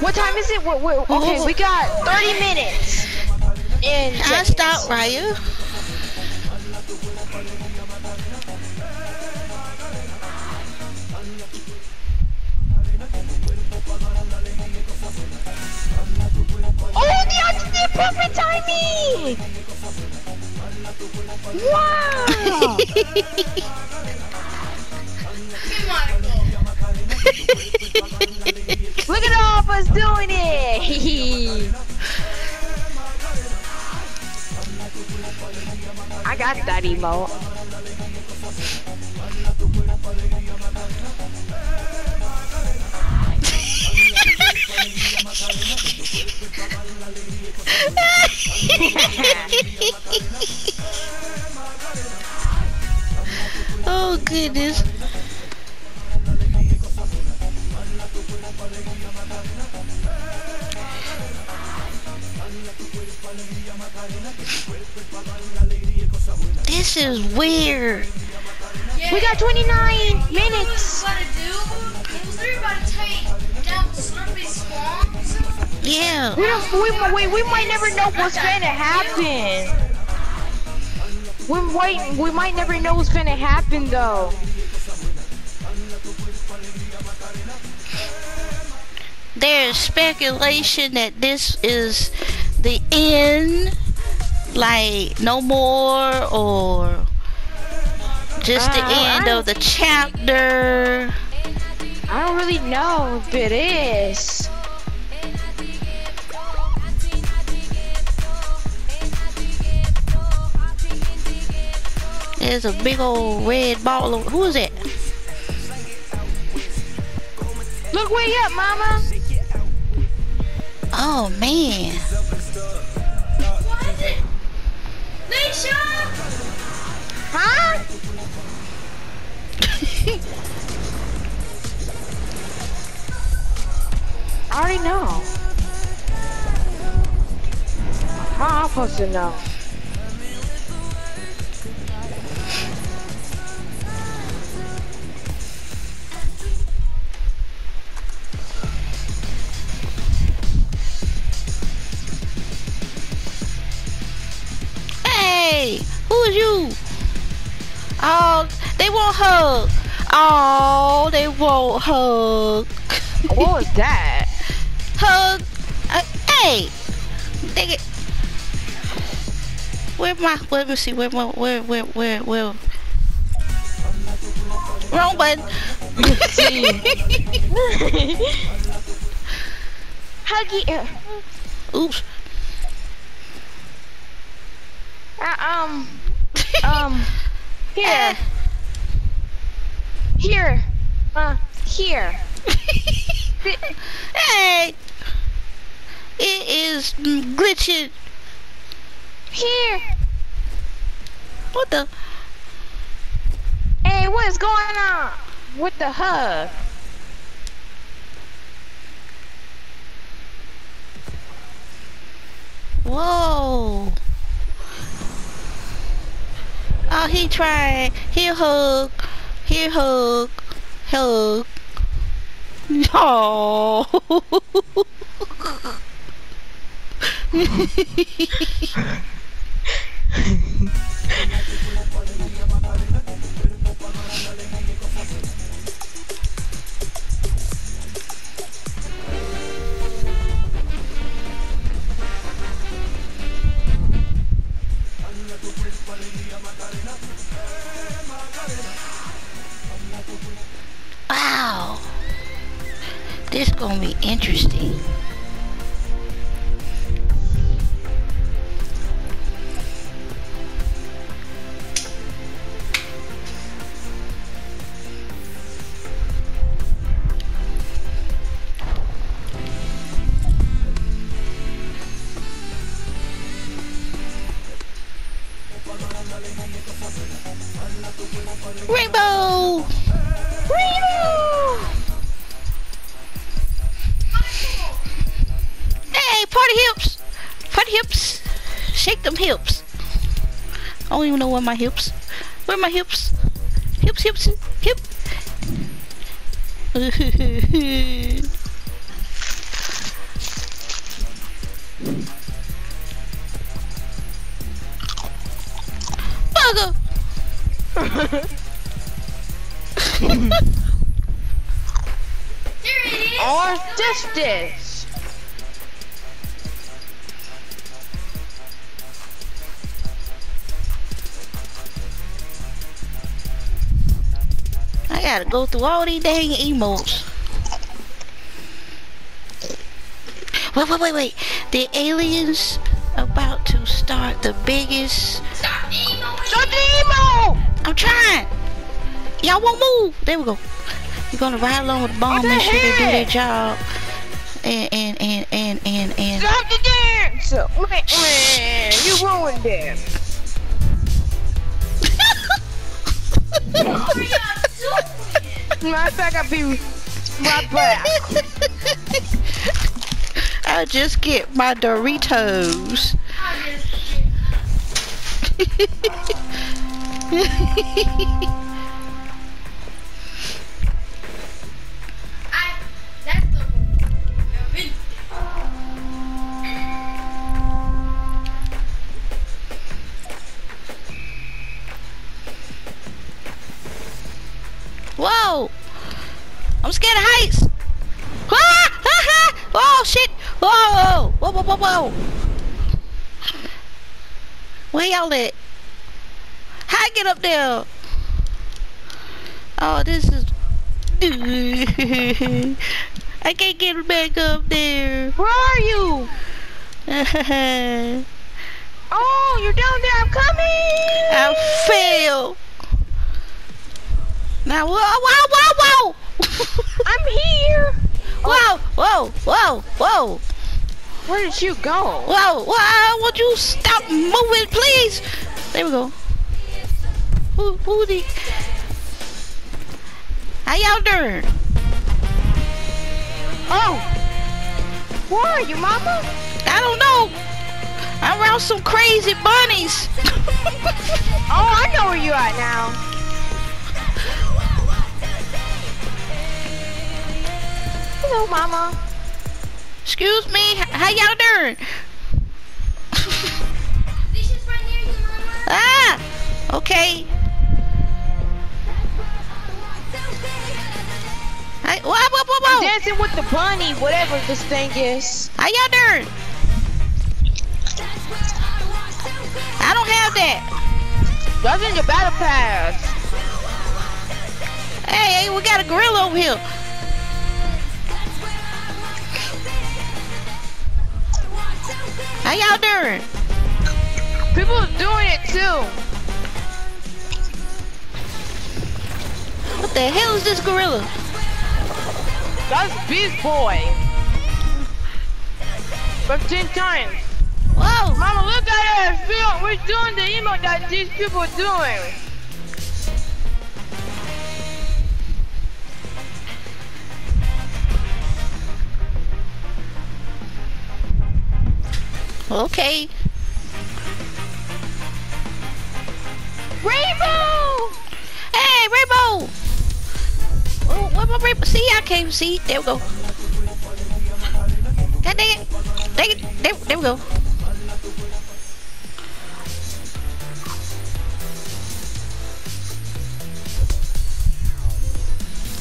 What time is it? What, what, okay, we got 30 minutes. And I stop Raya. Oh, the ultimate perfect timing! Wow! Look at all of us doing it! I got that emote. oh goodness. This is weird. Yeah. We got 29 minutes! What to do? Was there about to take down Slurpy Swamps? Yeah. We don't. We, we, we might never know what's gonna happen. We wait. We might never know what's gonna happen though. There's speculation that this is the end, like no more, or just the Uh, end I- of the chapter. I don't really know if it is. There's a big old red ball. Who is it? Look way up, mama. Oh man. I already know. How am I supposed to know? Hey, you? Oh, they won't hug. Oh, they won't hug. What was that? hug. Uh, hey, they get. Where my? Let me see. Where my? Where? Where? Where? Where? Wrong button. Huggy. Uh, Oops. uh, um. Um. Here. Here. Uh. Here. hey, it is glitching. Here. What the? Hey, what's going on with the hug? Whoa. Oh, he tried. He hug. He hug. Hug. No. This gonna be interesting. My hips. Where are my hips? Hips, hips, hip. Bugger! There it is. Or just gotta go through all these dang emotes. Wait, wait, wait, wait. The aliens about to start the biggest. Stop emo. Start the emo! I'm trying. Y'all won't move. There we go. You're gonna ride along with the bomb, the make sure they do their job. And and and and and and. Stop the dance! Meh, meh, You ruined it. Matter of fact, I'll be right back. I just get my Doritos. Whoa! I'm scared of heights. Ah! Ah! ah! Oh shit! Whoa! Whoa! Whoa! Whoa! Whoa! Where y'all at? How I get up there? Oh, this is. I can't get back up there. Where are you? Oh, you're down there. I'm coming. I failed. Now, whoa, whoa, whoa, whoa! I'm here. whoa, whoa, whoa, whoa, Where did you go? whoa, whoa! Would you stop moving, please? There we go. Who, who the? How y'all doing? Oh. Where are you, Mama? I don't know. I'm around some crazy bunnies. Oh, I know where you at now. Hello, Mama. Excuse me. How y'all doing? This is right near you, Ah. Okay. Hey, whoa, whoa, whoa, whoa. Dancing with the bunny, whatever this thing is. How y'all doing? I don't have that. That's in your battle pass. Hey, hey, we got a gorilla over here. How y'all doing? People doing it too. What the hell is this gorilla? That's Beast Boy. 15 times. Whoa! Mama, look at us. We're doing the emote that these people are doing. Okay. Rainbow! Hey, Rainbow! Oh, where my Rainbow? See, I can't see. There we go. God dang it. Dang it. There, there we go.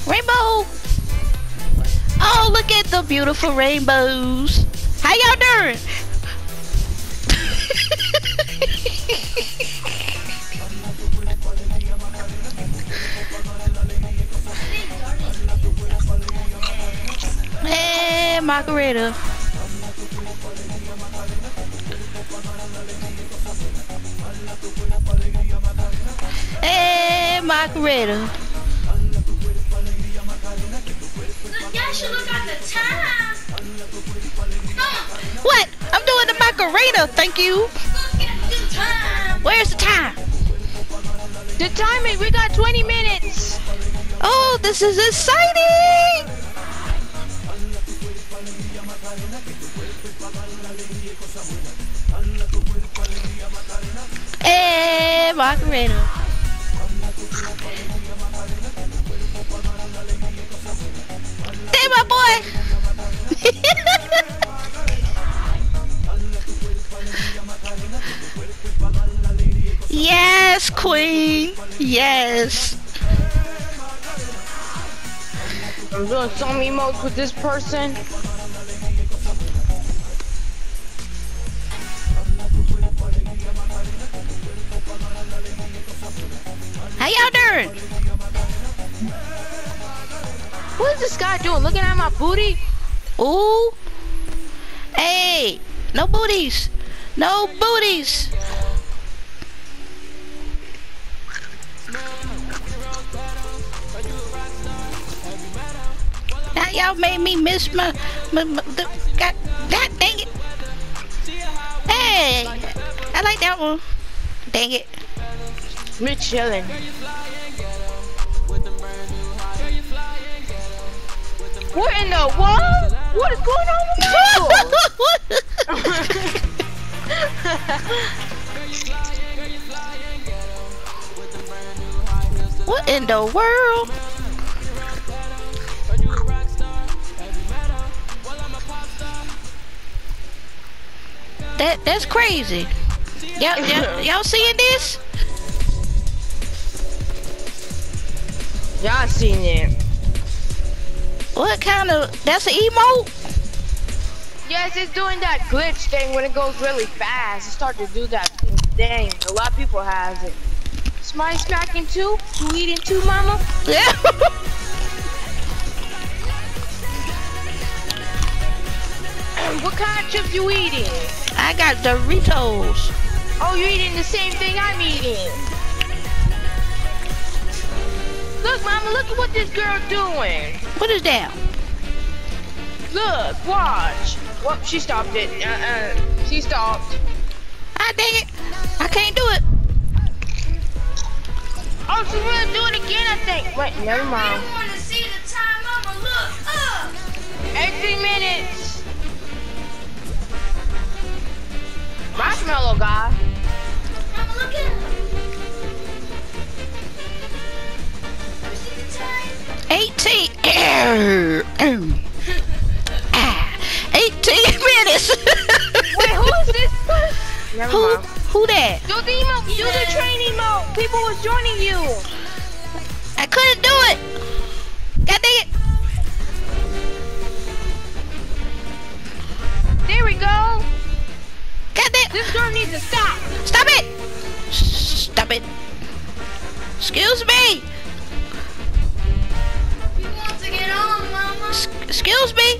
Rainbow! Oh, look at the beautiful rainbows. How y'all doing? Margarita. Hey, Margarita. Look, y'all should look at the time. What? I'm doing the Macarena, thank you. look at the time. Where's the time? The timing, we got 20 minutes. Oh, this is exciting! Hey, Macarena. Hey, my boy. yes, queen. Yes. I'm doing some emotes with this person. How y'all doing? What is this guy doing? Looking at my booty? Ooh. Hey, no booties. No booties. Now y'all made me miss my, my, my the, God, God dang it. Hey, I like that one. Dang it. Me chilling. What in the world? What is going on with what in the world? That that's crazy. Y'all, y'all, y'all seeing this? Y'all seen it. What kind of? That's an emote? Yes, it's doing that glitch thing when it goes really fast. It started to do that thing. A lot of people has it. Somebody smacking too? You eating too, mama? Yeah. What kind of chips you eating? I got Doritos. Oh, you eating the same thing I'm eating. Look, mama, look at what this girl doing. What is that? Look, watch. Well, she stopped it. Uh-uh. She stopped. Ah, dang it. I can't do it. Oh, she's gonna do it again, I think. Wait, never I mind. don't want to see the time, Mama. Look up. 18 minutes. Marshmallow guy. Mama, look at him. 18. ah, 18 minutes. Wait, who is this? Never who, mind. who that? Do the emote. Do the train emote. People was joining you. I couldn't do it. God dang it. There we go. God dang This girl needs to stop. Stop it. Stop it. Excuse me. You want to get on, Mama? S- Excuse me.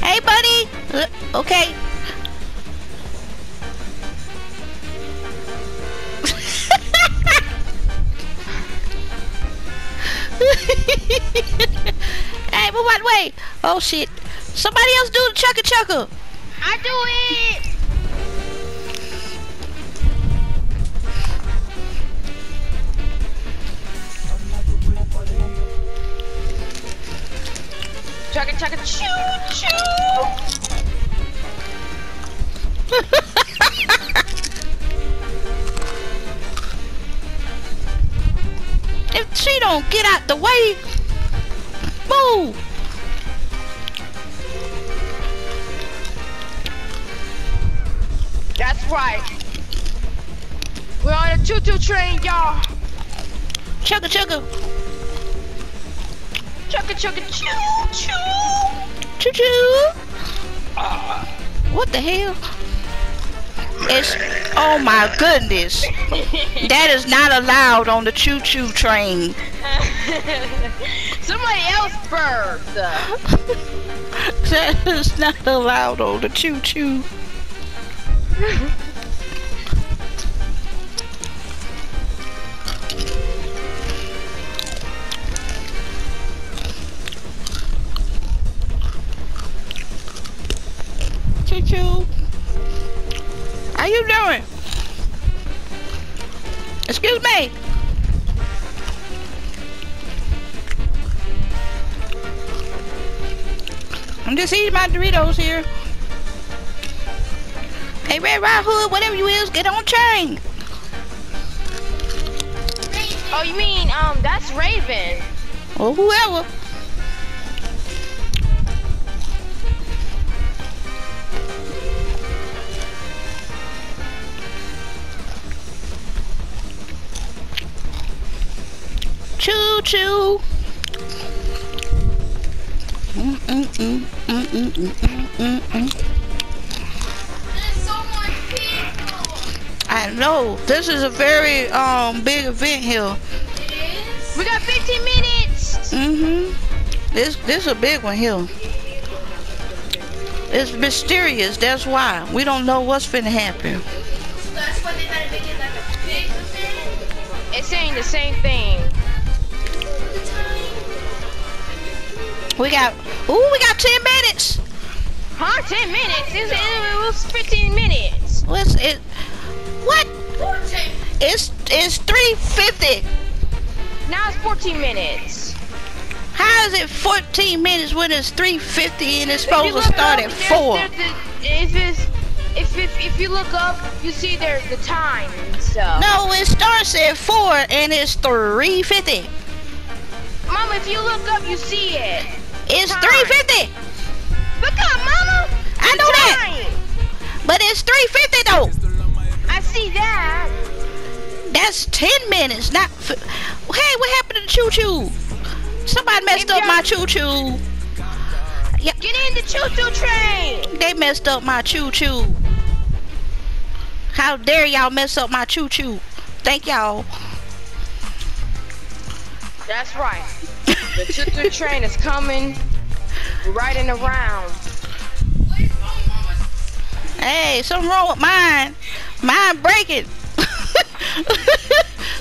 Hey, buddy. Uh, okay. hey, move out the way. Oh shit. Somebody else do the chugga chugga. I do it. Chugga chugga choo choo. If she don't get out the way, move. That's right. We're on a choo choo train, y'all. Chugga chugga. Chugga chugga choo choo. Choo choo. What the hell? It's oh my goodness. That is not allowed on the choo choo train. Somebody else burped. That is not allowed on the choo. Choo potatoes here. Hey, Red Riding Hood, whatever you is, get on train. Oh, you mean, um, that's Raven. Or whoever. Choo-choo. Mm-mm-mm. There's so much people. I know. This is a very um big event here. It is. We got 15 minutes. Mm-hmm. This this a big one here. It's mysterious. That's why we don't know what's finna happen. So that's why they gotta make it like a big event. It's saying the same thing. We got. Ooh, we got ten minutes. Huh? 10 minutes? It was, it was 15 minutes. What's it? What? Fourteen. It's it's three fifty. Now it's 14 minutes. How is it 14 minutes when it's 350 and it's supposed to start up, at there's- 4? there's the- If it's, if, if, if you look up, you see there the time and stuff. No, it starts at 4 and it's 350. Mama, if you look up, you see it. It's Time. 350. It's 350 though. I see that. That's 10 minutes, not. Hey, what happened to the choo choo? Somebody messed up my choo choo. Yeah. Get in the choo-choo train. They messed up my choo choo. How dare y'all mess up my choo choo? Thank y'all. That's right. The choo-choo train is coming, riding around. Hey, something wrong with mine. Mine breaking.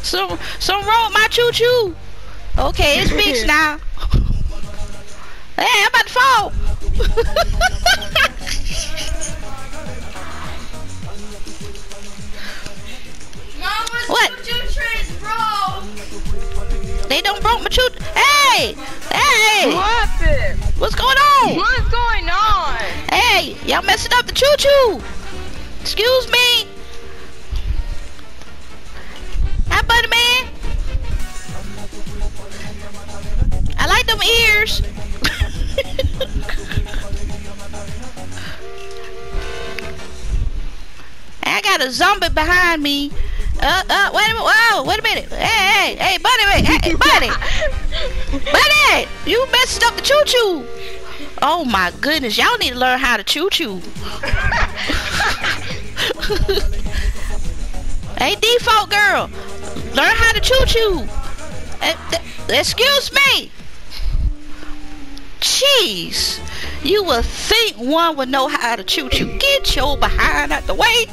some something wrong with my choo choo. Okay, it's fixed now. Hey, I'm about to fall. What? train's broke. They don't broke my choo. Hey, hey, What happened? what's going on? What's going on? Hey, y'all messing up the choo choo. Excuse me. Hi, buddy man. I like them ears. I got a zombie behind me. Uh, uh, wait a minute. Whoa, wait a minute. Hey, hey, hey, buddy, wait, hey, buddy. buddy, you messed up the choo choo. Oh my goodness, y'all need to learn how to choo choo. hey, default girl, learn how to choo choo. Eh, excuse me. Jeez, you would think one would know how to choo choo. Get your behind out the way.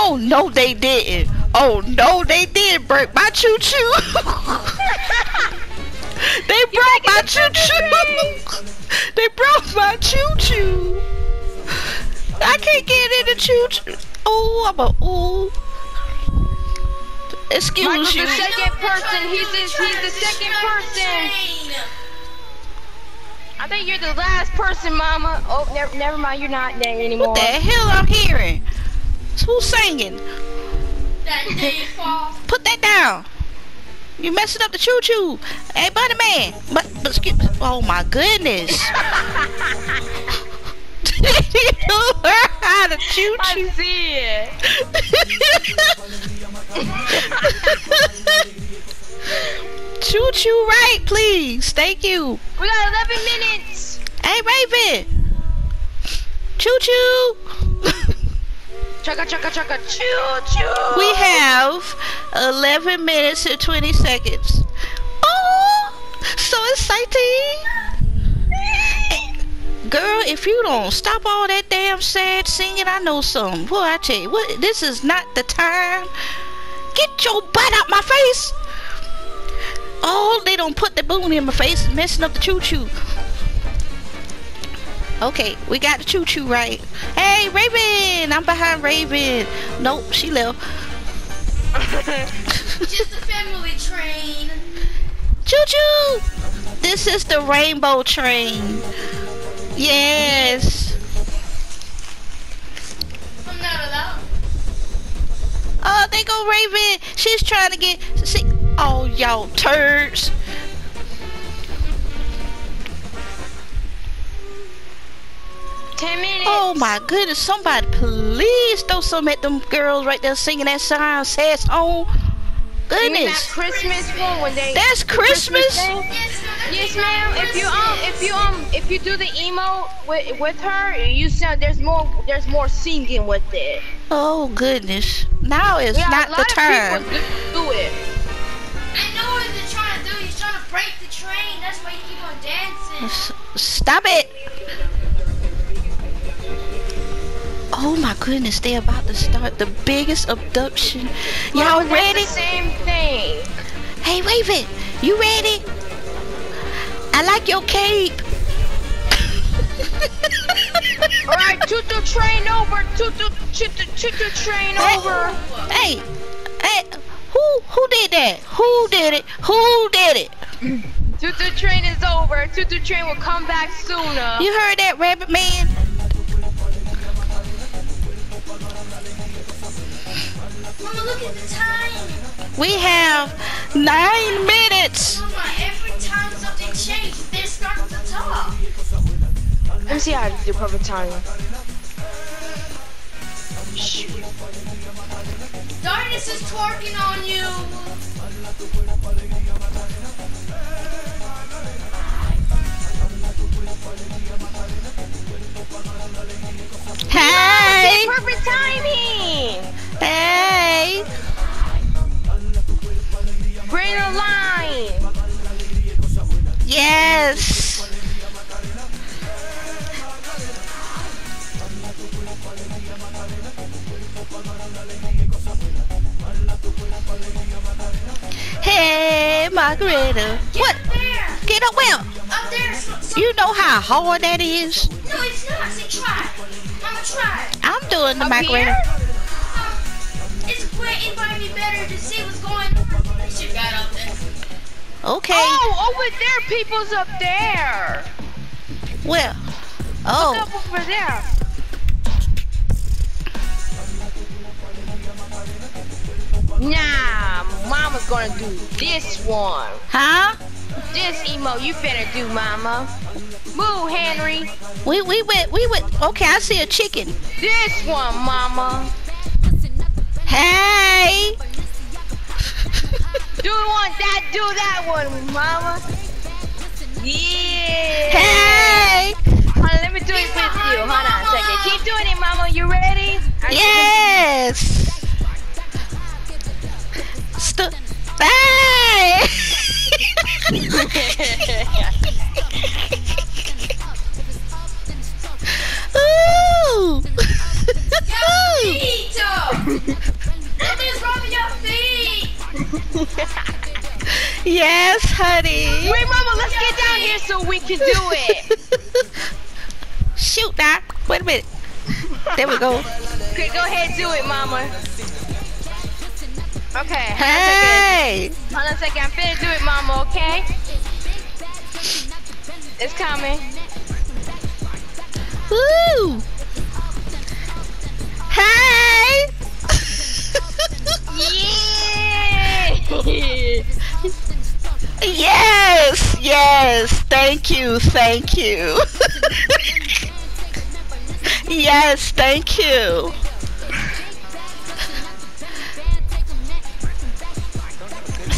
Oh no, they didn't. Oh no, they did break my choo choo. they broke my choo choo. they broke my choo choo. I can't get in the choo choo. Oh, I'm a ooh. Excuse Michael's you. the second person. He's the, he's the second person. I think you're the last person, Mama. Oh, never, never mind. You're not there anymore. What the hell I'm hearing? Who's singing? That. Put that down. You messing up the choo choo. Hey, buddy man. But, but excuse, oh my goodness. you learn how to choo I choo. see it. choo choo right, please. Thank you. We got 11 minutes. Hey, Raven. Choo choo. Chugga chugga chugga choo choo. we have 11 minutes and 20 seconds. Oh, so exciting. Girl, if you don't stop all that damn sad singing, I know something. Boy, I tell you, what, this is not the time. Get your butt out my face. Oh, they don't put the boon in my face, messing up the choo-choo. Okay, we got the choo-choo right. Hey, Raven, I'm behind Raven. Nope, she left. Just a family train. Choo-choo! This is the rainbow train. Yes. I'm not allowed. Oh, they go Raven. She's trying to get. See, oh y'all turds. Ten minutes. Oh my goodness! Somebody, please throw some at them girls right there singing that song, sad song. You mean that goodness. Christmas one That's Christmas? thing? Yes, Yes, ma'am. If you um, if you um, if you do the emo with with her, you sound there's more there's more singing with it. Oh goodness. Now is Yeah, not a the lot time. people do, do it. I know what they're trying to do. He's trying to break the train. That's why you keep on dancing. S- Stop it. Oh my goodness, they're about to start the biggest abduction. Y'all ready? The same thing. Hey, wave it. You ready? I like your cape. All right, toot the train over. Toot the toot the toot the train Hey. over. Hey, hey, who who did that? Who did it? Who did it? Toot the train is over. Toot the train will come back sooner. You heard that, Rabbit Man? Mama, look at the time. We have nine minutes. Mama, every time something changes, they start to talk. Let me see how to do perfect timing. Darkness is twerking on you. Hey, Perfect timing. hey. Bring the line. Yes. Hey, Margarita. What? There. Get up where? Up there. You know how hard that is? No, it's not. See, try. Mama, try. I'm doing the Up Margarita. here? Um, it's quite invite me better to see what's going on. You should got up there. Okay. Oh, over there, people's up there. Well. Look Oh. up over there. Nah, mama's gonna do this one. Huh? This emo you finna do, mama. Move, Henry. We we went we went. Okay, I see a chicken. This one, mama. Hey. Do one that, do that one, mama. Yeah. Hey. Hold on, let me do it with you. Hold on a second. Keep doing it, mama. You ready? I- Yes. St- hey. yes, honey. Wait, mama, let's get down here so we can do it. Shoot, Doc. Wait a minute. There we go. Okay, go ahead, do it, mama. Okay, hold on a Hey. second. Hold on a second. I'm finna do it, mama, okay? It's coming. Woo. Hey. Yeah! Yes, yes. Thank you, thank you. yes, thank you.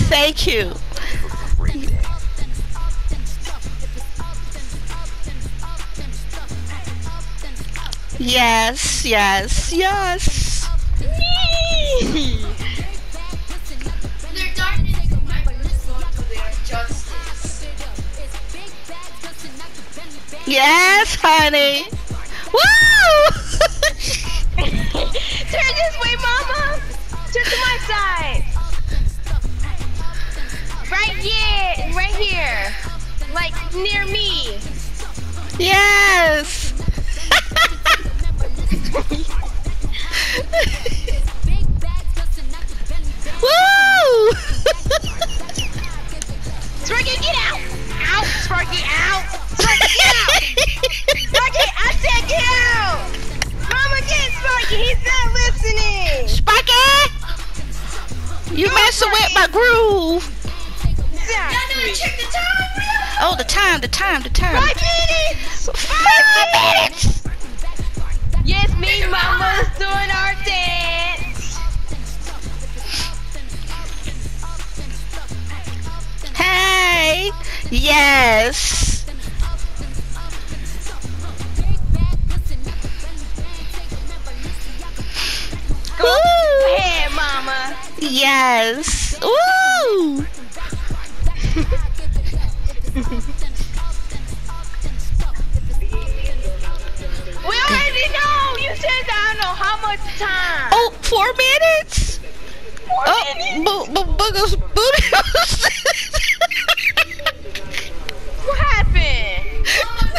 Thank you. Yes, yes, yes. Justice. Yes, honey. Woo! Turn this way, mama. Turn to my side. Right here, right here. Like near me. yes. Woo! Sparky, get out. Out, Sparky, out. Sparky, get out. Sparky, I said get out. Mama, get Sparky. He's not listening. Sparky! You messing with my groove. Y'all check the time. Oh, the time, the time, the time. Five minutes. Five minutes. Yes, me mama's doing our dance. Hey, yes. Go ahead, mama. Yes. Woo! You said I don't know how much time. Oh, four minutes. Four Oh, minutes. bo- bo- boogers, boogers. What happened?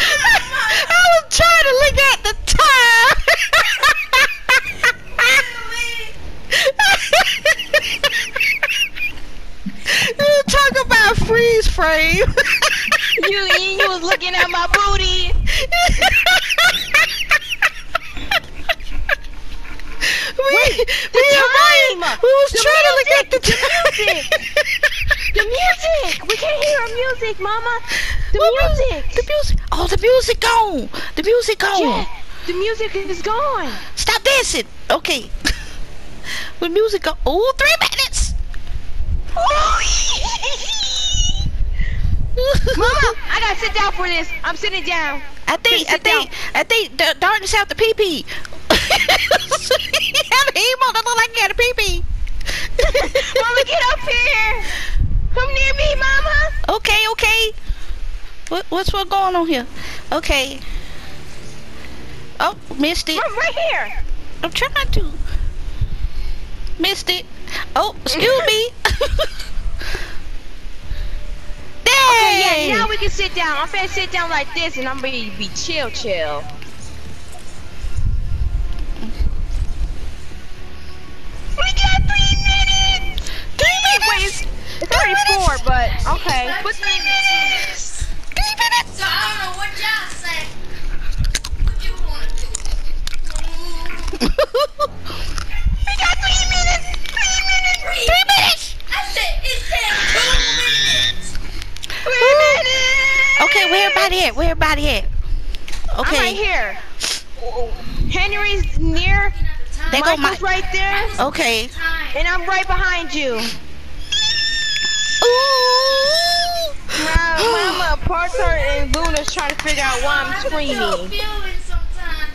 I was trying to look at the time. Talk about freeze frame. You, you was looking at my booty. we, the we, are- time! we was The trying to look at the music! time. The music. We can't hear our music, mama. The What mu- music. The music. Oh, the gone. The music gone. Yeah, the music is gone. Stop dancing. Okay. With music go. Oh, three minutes. Mama, I gotta sit down for this. I'm sitting down. I think, I think, I think the darkness out the pee pee. he want to look like he had a pee pee. Mama, get up here. Come near me, Mama. Okay, okay. What, what's what going on here? Okay. Oh, missed it. I'm right here. I'm trying to. Missed it. Oh, excuse me. Okay, yeah, now we can sit down. I'm finna sit down like this, and I'm ready to be chill, chill. We got three minutes. Three minutes. Wait, it's, it's already four, but okay. But three minutes. Three minutes. So I don't know what y'all say. What you want to do? We got three minutes. Three minutes. Three minutes. I said it said two minutes. Three minutes. Okay, where everybody at? Where everybody at? I'm right Okay. here. Henry's near. They go my. right there, Okay. And I'm right behind you. Ooh. My mama, Parker, and Luna's trying to figure out why I'm screaming.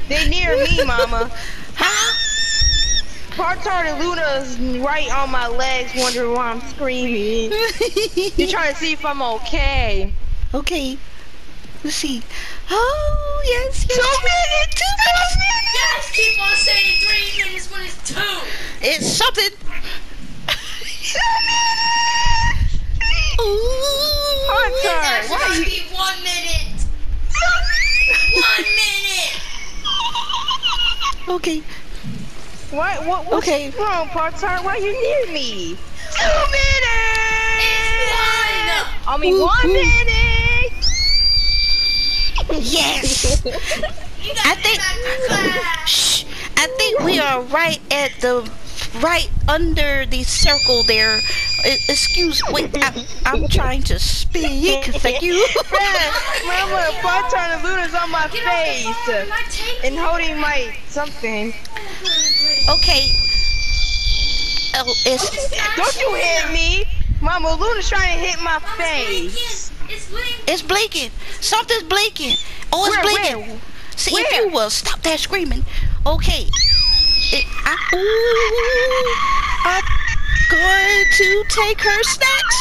They near me, mama. Huh? Partard and Luna's right on my legs, wondering why I'm screaming. You're trying to see if I'm okay. okay. Let's see. Oh yes, yes. Two minutes. Two You guys keep on saying three minutes when it's two. It's something. Ooh. It's Partard, actually why gonna you? be one minute. One minute. Okay. Why? What? What's Okay. wrong, Partard? Why you near me? Two minutes. It's I mean, Ooh, one ooh. minute. Yes. You I gotta think- back to class. Shh. I think we are right at the right under the circle there. E- excuse. Wait. I, I'm trying to speak. Thank you. Friend, Mama, Partard and Luna's on my Get off the phone. face and holding my something. Okay. Oh, it's Don't you hit me, Mama. Luna's trying to hit my face. It's blinking. it's blinking. Something's blinking. Oh, it's Where, blinking. where? See if you will stop that screaming. Okay. It, I, ooh, I'm going to take her snacks.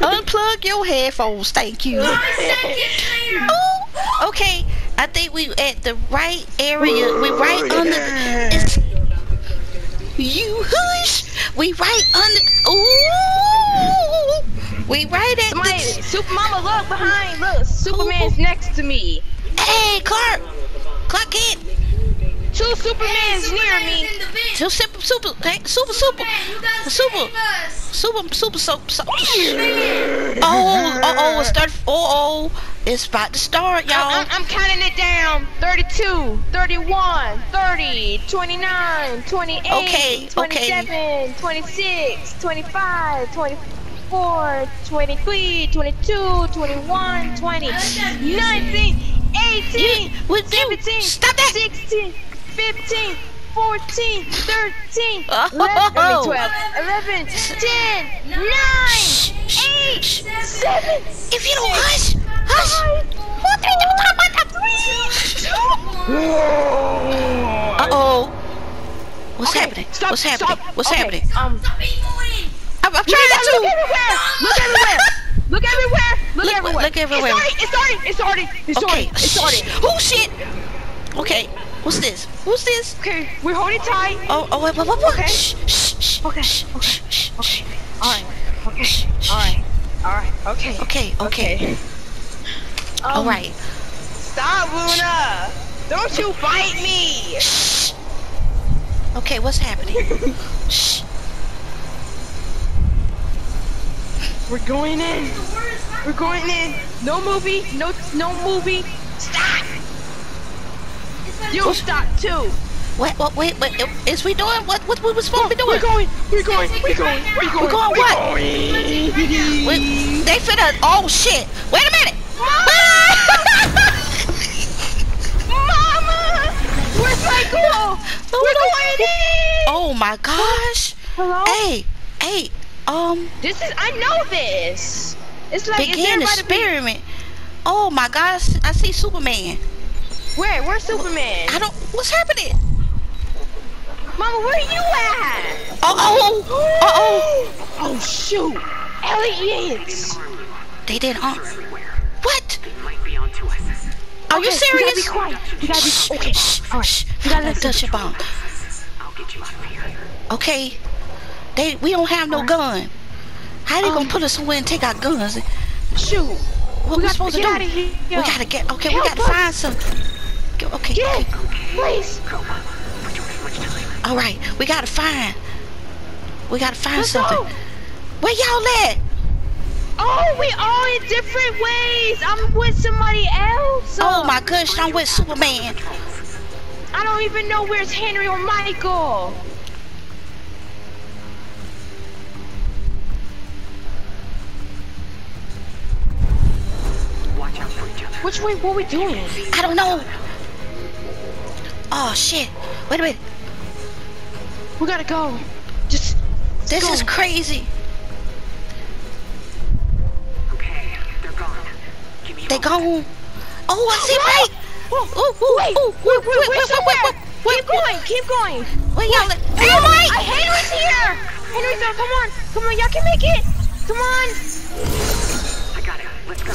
Unplug your headphones. Thank you. Five seconds later. Ooh, okay. I think we at the right area. We right under. It's, you hush. We right under. Ooh. We right at Somebody, the. Super Mama, look behind. Look, Superman's next to me. Hey, Clark. Clark in. Two Supermans near me. Bin. Super, super, super, hey, super, super, Man, you gotta super, super, super, super, super. Oh, uh oh, it's start. Oh, oh, it's about to start, y'all. I'm, I'm counting it down. 32, 31, 30, 29, 28, Okay, okay. 26, 25, 24, 23, 22, 21, 20, 19, 18, What you? 17, Stop that. 16, 15, 14, 13, Oh. 11, I mean 12, 11, 10, 9, 8, 7, If you don't hush, hush. Uh oh. What's Okay, happening? stop, What's happening? stop. What's Okay, happening? Um, Stop being annoying. I'm, I'm trying at- look to. everywhere! Look everywhere! Look everywhere! Look, Look- everywhere! look everywhere. It's starting! It's starting! It's starting! It's! Okay. It's starting! Oh shit. Okay. What's this? Who's this? Okay, we're holding tight. Oh, oh, wait, wait, wait, wait. Okay. Shh, shh, shh. Okay, shh, okay, shh, shh, okay. shh. All right. Okay. All right. All right. Okay. Okay, okay. Um, All right. Stop, Luna! Don't you bite me! Shh. Okay, what's happening? Shh. We're going in. The word is not We're going in. No movie. No. No movie. Stop. You stop too. Wait, wait, wait, wait. Is we doing what? What we were supposed to be doing? We're going. We're going. We're going. We're going. We're going what? going. We- they finna. Oh shit! Wait a minute. Mama! Where's Michael? We're going in. oh my gosh! Hello? Hey, hey. Um, This is. I know this. It's like. begin to be- experiment. Oh my gosh! I see Superman. Where? Where's Superman? I don't. What's happening? Mama, where are you at? Uh oh. Uh oh. Oh shoot! Aliens! They did. Huh? What? might be onto us. Are you Okay, You gotta be serious? quiet. You gotta be okay. All right. You You gotta listen. touch your bomb. I'll get you out of here. Okay. They. We don't have no gun. How they Um, gonna put us somewhere and take our guns? Shoot! What we we supposed to get do? We gotta get. Okay, we Help gotta us. find some. Go- Okay. Get, okay. please. Go. We don't have much time. All right. We gotta find. We gotta find Let's something. go. Where y'all at? Oh, we all in different ways. I'm with somebody else. Oh my gosh! I'm with Superman. I don't even know where's Henry or Michael. Watch out for each other. Which way? What we doing? I don't know. Oh shit! Wait a minute. We gotta go. Just. This go. is crazy. Okay, they're gone. Give me a They moment. gone. Oh, I see Mike. Ooh, ooh, Wait, ooh, wait, ooh, wait, wait, wait, somewhere. wait, wait, Keep going, keep going. Where y'all at? Hey, Oh, Mike! I, Henry's here. Henry's here. Come on, come on, y'all can make it. Come on. I got it. Let's go.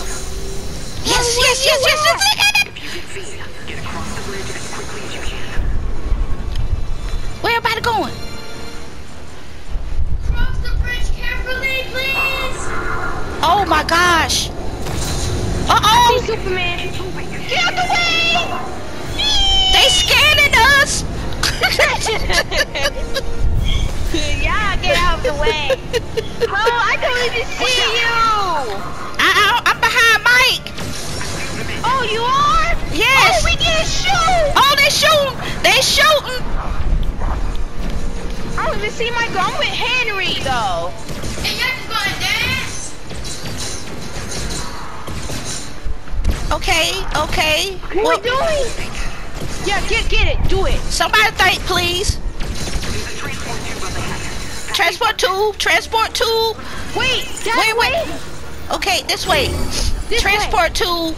Yes, oh, yes, yes, yes, yes, I Where everybody going? Cross the bridge carefully, please. Oh my gosh. Uh Hey, oh, Superman. Get out the way. they scanning us. yeah, get out of the way. Bro, I don't even see you. I, I, I'm behind Mike. Oh, you are? Yes. Oh, we get shoot. Oh, they shooting. They shooting. I don't even see my gun. I'm with Henry, though. And y'all just gonna dance? Okay, okay. What Well, we doing? Yeah, get get it. Do it. somebody think, please. Transport tube, transport tube. Wait, Wait, wait. way? Okay, this way. This transport tube.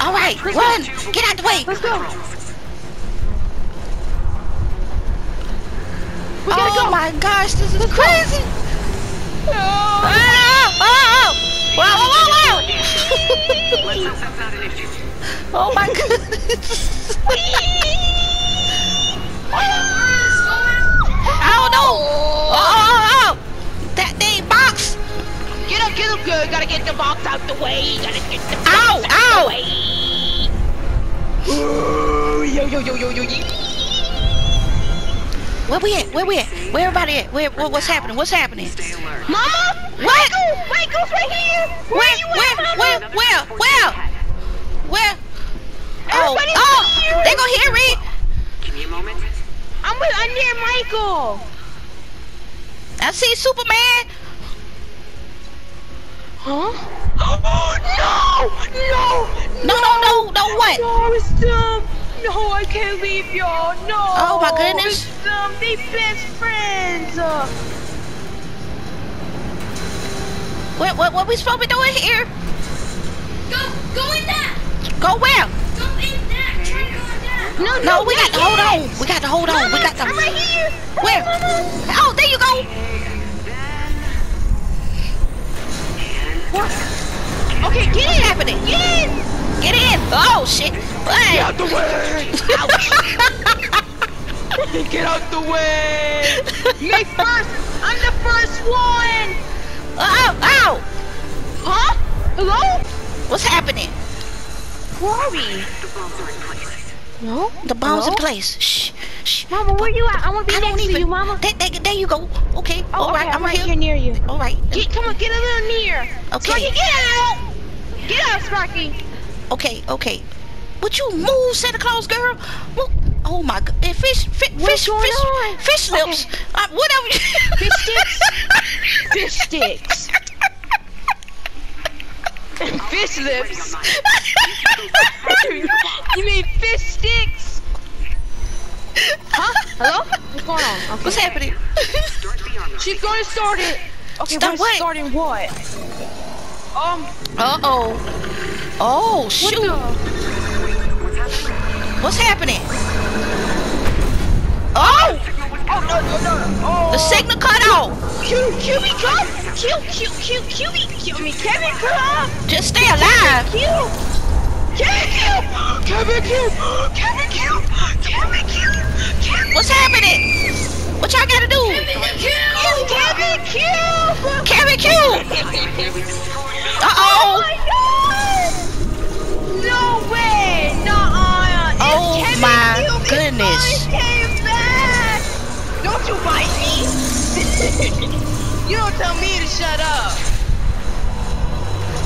All right, run. Get out the way. Let's go. We gotta oh go. my gosh, this is crazy. Oh, Ah, oh, oh. Wow, wow, wow, Let's hope that's not an issue. wow. oh my goodness. What is going on? I don't know. Oh, oh, oh. That dang box. Get up, get up, good. Gotta get the box out the way. Gotta get the box Ow, out ow. the way. Ooh, yo, yo, yo, yo, yo, yo. Where we at? Where we at? Where everybody at? Where, what, what's happening? What's happening? Mama? What? Michael! Michael's right here! Where, Where, are you where, at, where, Mama? where, where, where? Oh, Everybody's oh, here. they gonna hear me. Give me a moment. I'm with, I'm near Michael. I see Superman. Huh? no! No! No, no, no, no, what? No, it's them! No, I can't leave y'all. No! Oh, my goodness. It's them. They best friends. Uh, What, what, what we supposed to be doing here? Go, go in that. Go where? Go in that. Try going that. no, No, we got to hold on. We got to hold on. We got to. I'm right here. Where? Oh, there you go. Okay, get What's in. happening? Get in. Get in. Oh shit. Hey. the way. Get out the way. Me first. I'm the first one. Oh, oh. Huh? Hello? What's happening? Where are we? The bombs are in place. No. The bomb's in place. Shh, shh. Mama, where you at? I want to be I next to you, Mama. There, there, there you go. Okay. Oh, All right. okay, I'm right here. here near you. All right. Get, come on, get a little near. Okay. Sparky, get out. Get out, Sparky. Okay. Okay. Would you move, Santa Claus girl? Well, oh my God. Eh, Fish, fi- What's fish, going fish, on? fish lips. Uh, whatever. Fish sticks? Fish sticks. Fish lips. you mean fish sticks? Huh? Hello? What's going on? Okay. What's happening? Start the armor. She's gonna start it. Okay, we're what? starting what? Um, Uh oh. Oh what shoot. the? What's happening? Oh, Oh no no no! Oh, the signal cut off. Q Q me come! Q Q Q Q me Q me Kevin come! Just stay alive. Q! Kevin Cube! Kevin Cube! Kevin Cube! Kevin Cube! Kevin What's happening? What y'all gotta do? Kevin Cube! Carry Q. Uh Oh oh. my god! No way! Nuh-uh! Oh Kevin my Q. Goodness. came back! Don't you bite me! you don't tell me to shut up!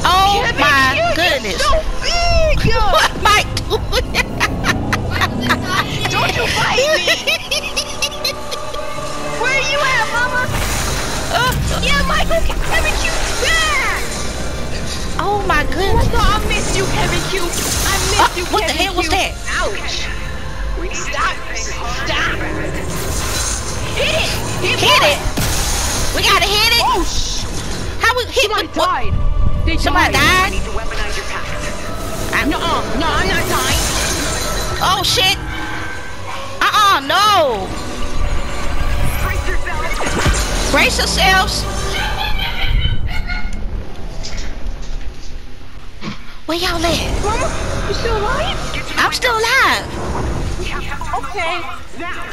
Oh Kevin my Q, you're goodness. so big! What am I doing? Don't you bite me! Where are you at, mama? Yeah, Michael, Kevin Cube back! oh my goodness. Oh my god, I missed you, Kevin Cube. I missed Uh, you, what the hell was that? Ouch! Stop! to hit this thing hard Stop! Hit it! Hit, Hit it. We gotta hit it. Oh, sh! How we hit? Somebody what- what- died. They Somebody died. I died. need to weaponize your packs. Nuh-uh. No, I'm not dying. Oh shit. Uh uh no. Brace yourself. Brace yourselves. Where y'all at? Mama, you still alive? Get to the I'm still alive. We have Okay. Now.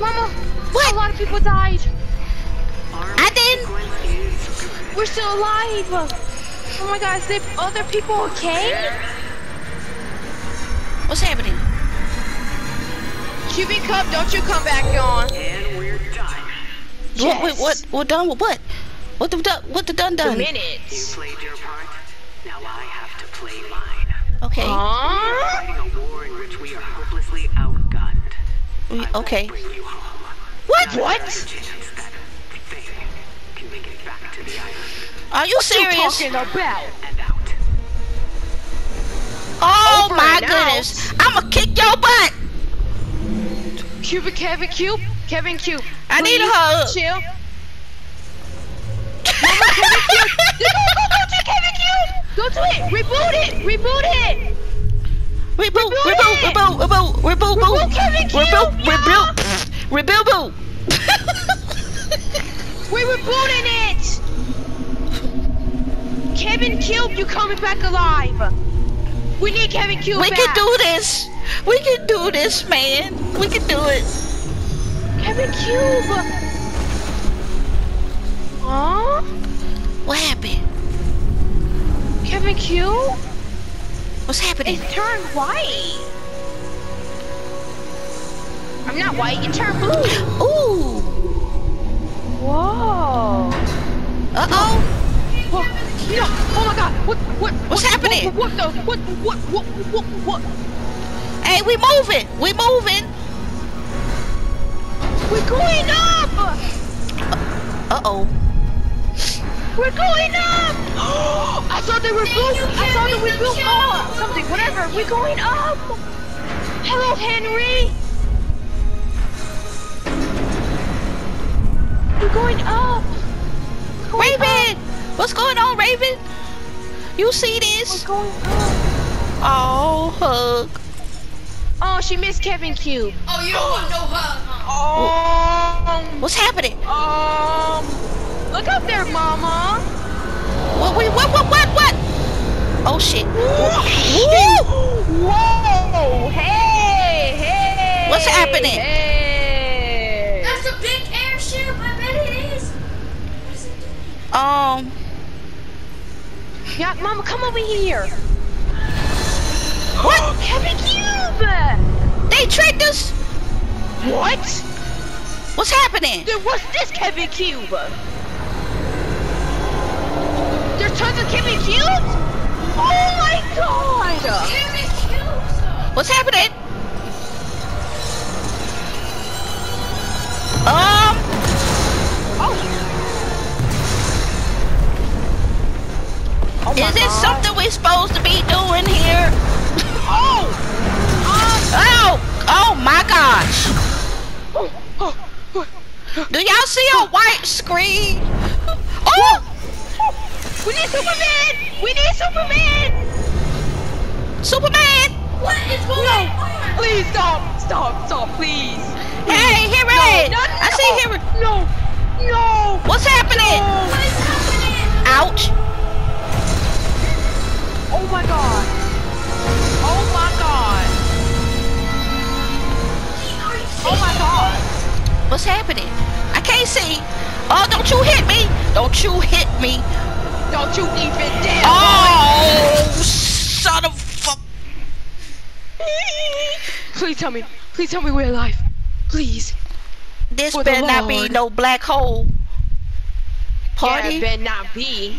Mama, What? a lot of people died. I didn't. sequence is good. We're still alive. Oh my god, is there other people okay? What's happening? Cubic Cup, don't you come back on. And we're done. What, what, Yes. what, what done with what? What the done? What the done The done? You minutes. played your part. Now I have to play mine. Okay. Huh? Fighting a war in which we are hopelessly outgunned. We- I will okay. Bring you home. What? What? There's a chance that thing can make it back to the island Are you You serious? talking about? Oh and out. Oh my goodness! I'ma kick your butt. Cubic Kevin Cube? Kevin Cube. I need a hug. Chill. Mama, Kevin Cube. Go, to Kevin Cube. Go to it. Reboot it. Reboot it. Reboot, Reboot reboot, reboot, reboot, reboot, Reboot reboot, Kevin Cube, reboot, yeah. reboot, reboot, reboot. We're rebooting it. Kevin Cube, you coming back alive. We need Kevin Cube We back. can do this. We can do this, man. We can do it. Kevin Cube. Huh? What happened? Kevin Cube? What's happening? It turned white. I'm not white, you turn blue. Ooh. Whoa. Uh oh. Whoa. No. Oh my god. What what What's what, happening? What, what the what what what what what Hey, we moving. We moving. We're going up! Uh-oh. We're going up! I thought they were built. I thought they were built oh, something. Whatever. We're going up. Hello, Henry. We're going up. We're going Raven! up. What's going on, Raven? You see this? We're this? going up. Oh, hug. Oh, she missed Kevin Cube. Oh, you don't want no hug, huh? Um, What's happening? um, look up there, Mama. What, wait, what, what, what, what? Oh, shit. Whoa! Hey! Hey! What's happening? Hey! That's a big airship. I bet it is. What is it doing? Um, Yeah, Mama, come over here. What? Kevin Cube! they tricked us. What? What's happening? Dude, what's this Kevin Cube? There's tons of Kevin Cubes? Oh my god! Kevin Cubes. What's happening? Oh is this something we're supposed to be doing here? Oh! Oh, oh, oh my gosh. Oh! Oh! oh. Do y'all see a white screen? Oh, We need Superman! We need Superman! Superman. What is going No! on? Please stop! Stop! Stop! Please! Hey, Henry. No, no, I see Henry. No! No! What's happening? No! What is happening? Ouch. Oh my god! Oh my god! Oh my god! What's happening? I can't see. Oh, don't you hit me. Don't you hit me. Don't you even dare! Oh, son of a... Please tell me. Please tell me we're alive. Please. This For better not be no black hole. Yeah, Party? it better not be.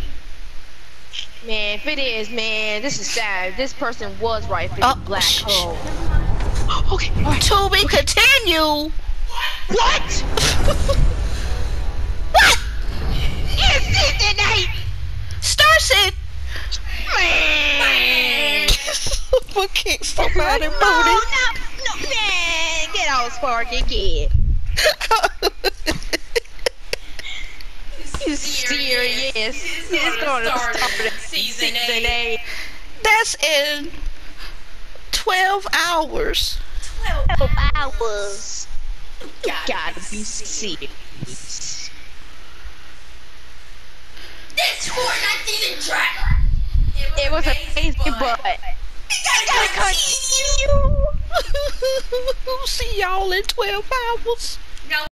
Man, if it is, man, this is sad. This person was right for Oh, the black shh, shh. hole. Okay, alright. To be continued. What? What? It's season eight! Starson. Man! We'll kick somebody no, booty. no, no, man! Get out, Sparky, kid. You serious? It's gonna start at season eight. That's in 12 hours. Twelve hours. You gotta be serious. This Fortnite season track. It was amazing, but I gotta continue. See y'all in 12 hours. No,